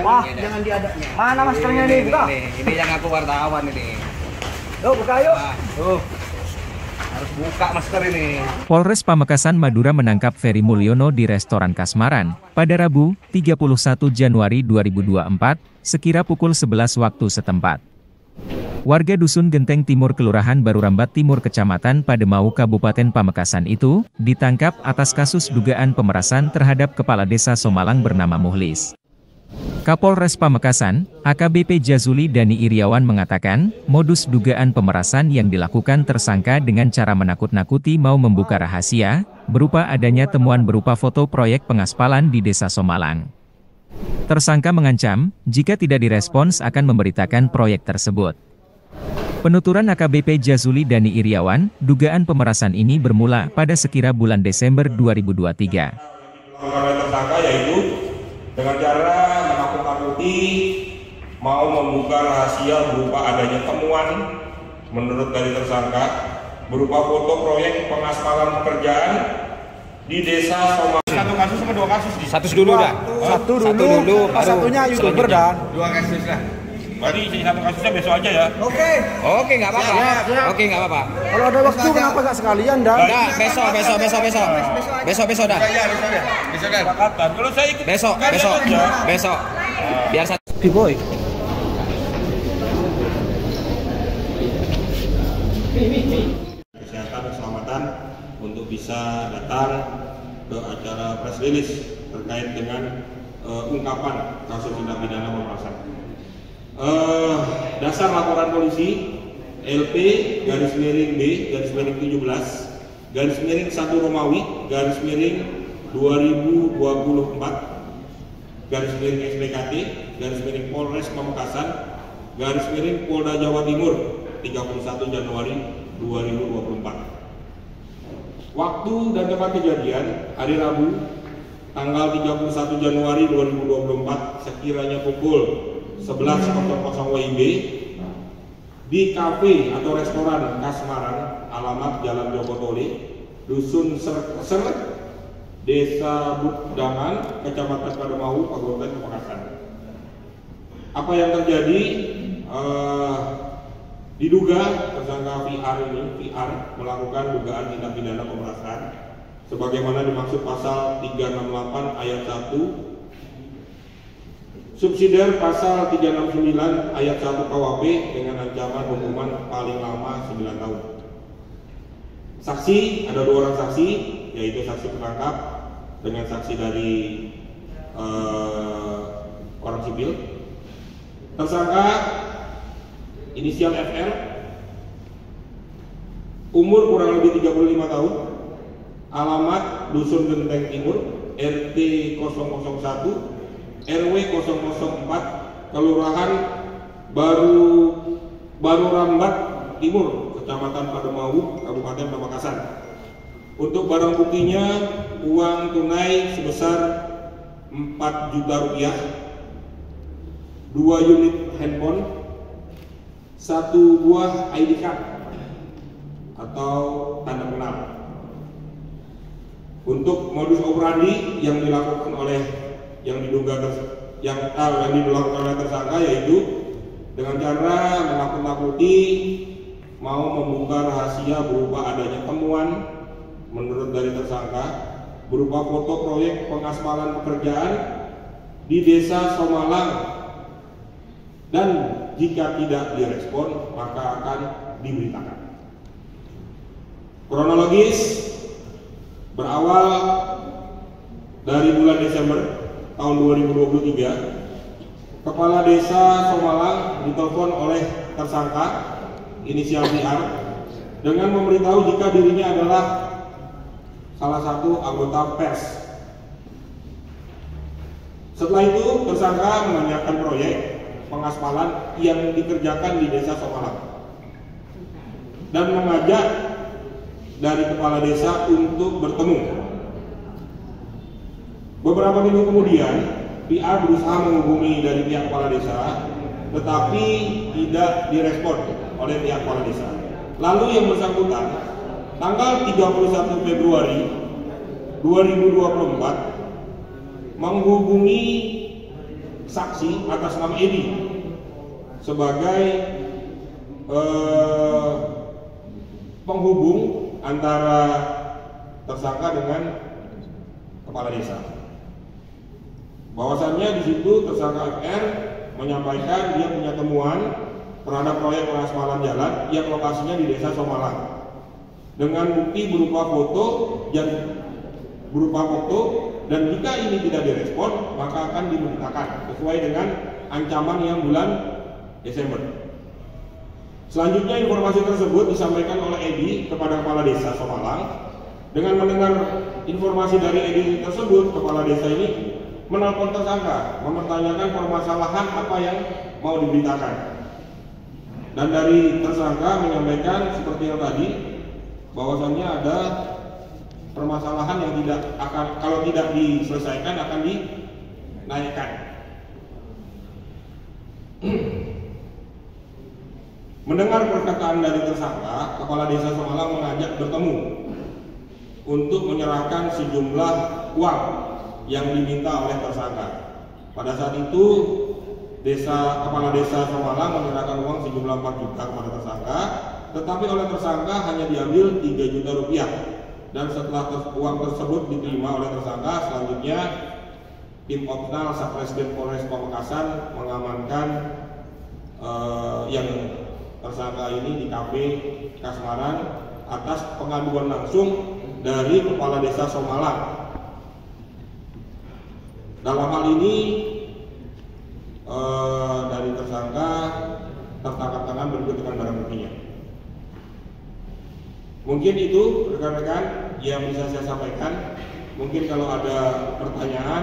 Wah, ada. jangan diadanya. Mana maskernya nih? Buka. Ini, ini yang aku wartawan ini. Yuk, buka yuk. Tuh. Harus buka masker ini. Polres Pamekasan Madura menangkap Ferry Mulyono di restoran Kasmaran pada Rabu, 31 Januari 2024, sekira pukul 11 waktu setempat. Warga Dusun Genteng Timur Kelurahan Barurambat Timur Kecamatan Pademau Kabupaten Pamekasan itu, ditangkap atas kasus dugaan pemerasan terhadap Kepala Desa Somalang bernama Muhlis. Kapolres Pamekasan, AKBP Jazuli Dani Iriawan mengatakan, modus dugaan pemerasan yang dilakukan tersangka dengan cara menakut-nakuti mau membuka rahasia, berupa adanya temuan berupa foto proyek pengaspalan di Desa Somalang. Tersangka mengancam, jika tidak direspons akan memberitakan proyek tersebut. Penuturan AKBP Jazuli Dani Iriawan, dugaan pemerasan ini bermula pada sekira bulan Desember 2023. dilakukan oleh tersangka yaitu dengan cara menakut-nakuti mau membuka rahasia berupa adanya temuan menurut dari tersangka berupa foto proyek pengaspalan pekerjaan di desa Soma. Satu kasus sama dua kasus di Satu dulu dah. Satu dulu, Satu dulu, baru satunya youtuber dan. Dua kasus lah. Berarti isi satu kasusnya besok aja ya. Oke. Oke, nggak apa-apa. Oke, nggak apa-apa. Kalau ada waktu kenapa nggak sekalian dan? Enggak, besok, besok, besok, besok. Besok, besok dah. Kesepakatan. Kalau saya ikut Besok, sekalian besok, aja. besok. Biar satu. boy. kesehatan keselamatan untuk bisa datang ke acara press release terkait dengan eh, ungkapan kasus tindak pidana pemerasan. Eh, dasar laporan polisi LP garis miring B garis miring 17 garis miring 1 Romawi garis miring 2024 garis miring SPKT garis miring Polres Pamekasan garis miring Polda Jawa Timur 31 Januari 2024 Waktu dan tempat kejadian hari Rabu tanggal 31 Januari 2024 sekiranya pukul 11.00 WIB di kafe atau restoran Kasmaran alamat Jalan Jogotole Dusun Ser, Ser Desa Budangan Kecamatan Pademau Kabupaten Pamekasan apa yang terjadi eh, diduga tersangka VR ini VR melakukan dugaan tindak pidana pemerasan sebagaimana dimaksud pasal 368 ayat 1 subsidiar pasal 369 ayat 1 KUHP dengan ancaman hukuman paling lama 9 tahun. Saksi ada dua orang saksi yaitu saksi penangkap dengan saksi dari eh, orang sipil. Tersangka inisial FL umur kurang lebih 35 tahun alamat Dusun Genteng Timur RT 001 RW 004 Kelurahan Baru Baru Rambat Timur Kecamatan Pademau Kabupaten Pamekasan untuk barang buktinya uang tunai sebesar 4 juta rupiah dua unit handphone satu buah ID card atau tanda kenal. Untuk modus operandi yang dilakukan oleh yang diduga yang ah, yang dilakukan oleh tersangka yaitu dengan cara menakut-nakuti mau membuka rahasia berupa adanya temuan menurut dari tersangka berupa foto proyek pengaspalan pekerjaan di desa Somalang dan jika tidak direspon maka akan diberitakan. Kronologis berawal dari bulan Desember tahun 2023, Kepala Desa Somalang ditelepon oleh tersangka inisial VR dengan memberitahu jika dirinya adalah salah satu anggota pers. Setelah itu tersangka menanyakan proyek pengaspalan yang dikerjakan di desa Somalang dan mengajak dari kepala desa untuk bertemu. Beberapa minggu kemudian, PR berusaha menghubungi dari pihak kepala desa, tetapi tidak direspon oleh pihak kepala desa. Lalu yang bersangkutan, tanggal 31 Februari 2024 menghubungi saksi atas nama Edi sebagai eh, penghubung antara tersangka dengan kepala desa. Bahwasannya di situ tersangka FR menyampaikan dia punya temuan terhadap proyek pengaspalan jalan yang lokasinya di desa Somalang dengan bukti berupa foto dan berupa foto dan jika ini tidak direspon maka akan diberitakan sesuai dengan ancaman yang bulan Desember. Selanjutnya informasi tersebut disampaikan oleh Edi kepada kepala desa Somalang. Dengan mendengar informasi dari Edi tersebut, kepala desa ini menelpon tersangka, mempertanyakan permasalahan apa yang mau diberitakan. Dan dari tersangka menyampaikan seperti yang tadi, bahwasannya ada permasalahan yang tidak akan kalau tidak diselesaikan akan dinaikkan. Mendengar perkataan dari tersangka, kepala desa Semalang mengajak bertemu untuk menyerahkan sejumlah uang yang diminta oleh tersangka. Pada saat itu, desa kepala desa Semalang menyerahkan uang sejumlah 4 juta kepada tersangka, tetapi oleh tersangka hanya diambil 3 juta rupiah. Dan setelah uang tersebut diterima oleh tersangka, selanjutnya tim opnal Satreskrim Polres Pamekasan mengamankan uh, yang tersangka ini di KP Kasmaran atas pengaduan langsung dari kepala desa Somalang. Dalam hal ini eh, dari tersangka tertangkap tangan berikut dengan barang buktinya. Mungkin itu rekan-rekan yang bisa saya sampaikan. Mungkin kalau ada pertanyaan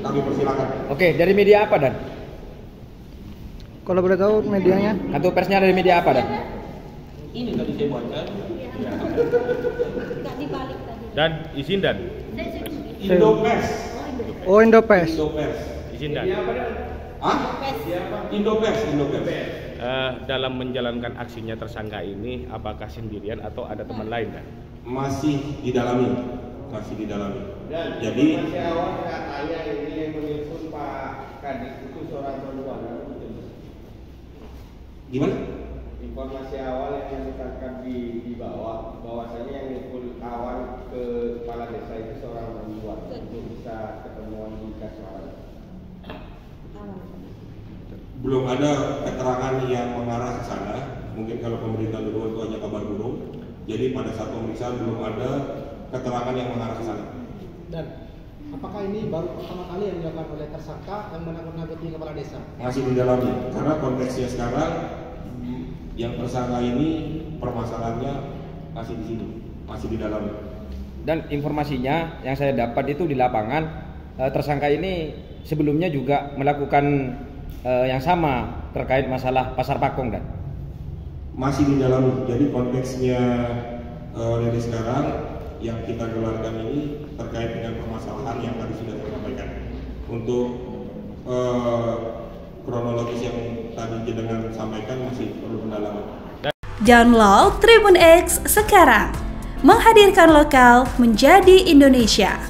kami persilakan. Oke, dari media apa dan? Kalau boleh tahu medianya? Kantor persnya dari media apa dan? Ini tadi saya baca. Nggak dibalik tadi. Dan izin dan Indopers. Oh Indopes. Indopers. izin dan Ah? Indopers, Indopers. Eh, dalam menjalankan aksinya tersangka ini apakah sendirian atau ada teman lain dan? Masih didalami, masih didalami. Jadi Informasi awal katanya ini yang menelpon Pak Kadis itu seorang perempuan. gimana? Informasi awal yang tangkap di, di bawah bahwasanya yang menelpon awal ke kepala desa itu seorang perempuan untuk bisa ketemuan di Kasmaran. Belum ada keterangan yang mengarah ke sana. Mungkin kalau pemerintah dulu itu hanya kabar burung. Jadi pada saat pemeriksaan belum ada keterangan yang mengarah ke sana. Dan apakah ini baru pertama kali yang dilakukan oleh tersangka yang menakut-nakuti kepala desa? Masih didalami karena konteksnya sekarang yang tersangka ini permasalahannya masih di sini, masih di dalam. Dan informasinya yang saya dapat itu di lapangan eh, tersangka ini sebelumnya juga melakukan eh, yang sama terkait masalah pasar pakong dan. masih di dalam jadi konteksnya eh, dari sekarang yang kita gelarkan ini terkait dengan permasalahan yang tadi sudah saya sampaikan untuk eh, kronologis yang tadi jenengan sampaikan masih perlu pendalaman. Download Tribun X sekarang. Menghadirkan lokal menjadi Indonesia.